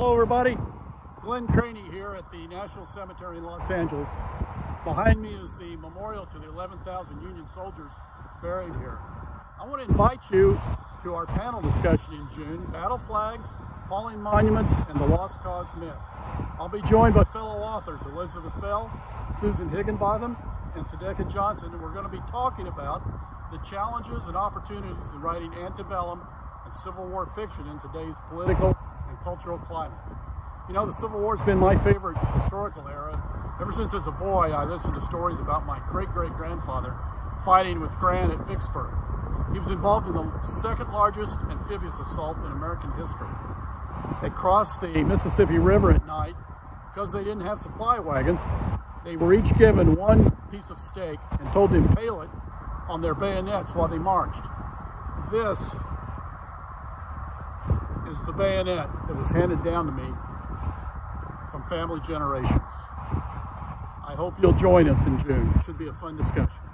Hello everybody, Glen Craney here at the National Cemetery in Los Angeles. Behind me is the memorial to the 11,000 Union soldiers buried here. I want to invite you to our panel discussion in June, Battle Flags, Falling Monuments, and the Lost Cause Myth. I'll be joined by fellow authors Elizabeth Bell, Susan Higginbotham, and Sadeqa Johnson, and we're going to be talking about the challenges and opportunities in writing antebellum and Civil War fiction in today's political cultural climate. You know, the Civil War has been my favorite historical era. Ever since as a boy, I listened to stories about my great-great-grandfather fighting with Grant at Vicksburg. He was involved in the second largest amphibious assault in American history. They crossed the Mississippi River at night because they didn't have supply wagons. They were each given one piece of steak and told to impale it on their bayonets while they marched. This is the bayonet that was handed down to me from family generations. I hope you'll join us in June. It should be a fun discussion.